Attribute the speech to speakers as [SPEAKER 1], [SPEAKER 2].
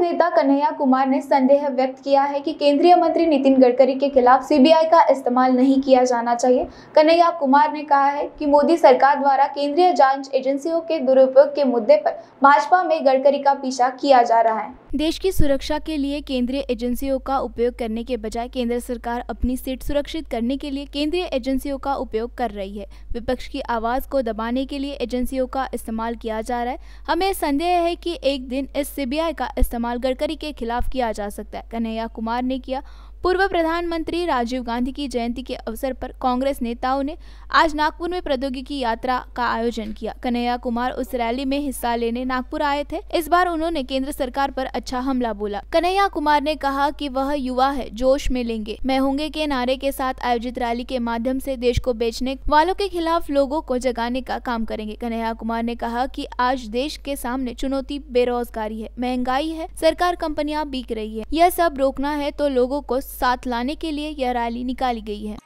[SPEAKER 1] नेता कन्हैया कुमार ने संदेह व्यक्त किया है कि केंद्रीय मंत्री नितिन गडकरी के खिलाफ सीबीआई का इस्तेमाल नहीं किया जाना चाहिए। कन्हैया कुमार ने कहा है कि मोदी सरकार द्वारा केंद्रीय जाँच एजेंसियों के दुरुपयोग के मुद्दे पर भाजपा में गडकरी का पीछा किया जा रहा है।
[SPEAKER 2] देश की सुरक्षा के लिए केंद्रीय एजेंसियों का उपयोग करने के बजाय केंद्र सरकार अपनी सीट सुरक्षित करने के लिए केंद्रीय एजेंसियों का उपयोग कर रही है। विपक्ष की आवाज़ को दबाने के लिए एजेंसियों का इस्तेमाल किया जा रहा है। हमें संदेह है कि एक दिन इस सीबीआई का इस्तेमाल गडकरी के खिलाफ किया जा सकता है। कन्हैया कुमार ने किया पूर्व प्रधानमंत्री राजीव गांधी की जयंती के अवसर पर कांग्रेस नेताओं ने आज नागपुर में प्रौद्योगिकी यात्रा का आयोजन किया। कन्हैया कुमार उस रैली में हिस्सा लेने नागपुर आए थे। इस बार उन्होंने केंद्र सरकार पर अच्छा हमला बोला। कन्हैया कुमार ने कहा कि वह युवा है, जोश में लेंगे। मैं होंगे के नारे के साथ आयोजित रैली के माध्यम से देश को बेचने वालों के खिलाफ लोगों को जगाने का काम करेंगे। कन्हैया कुमार ने कहा कि आज देश के सामने चुनौती बेरोजगारी है, महँगाई है, सरकार कंपनियाँ बिक रही है। यह सब रोकना है तो लोगों को साथ लाने के लिए यह रैली निकाली गई है।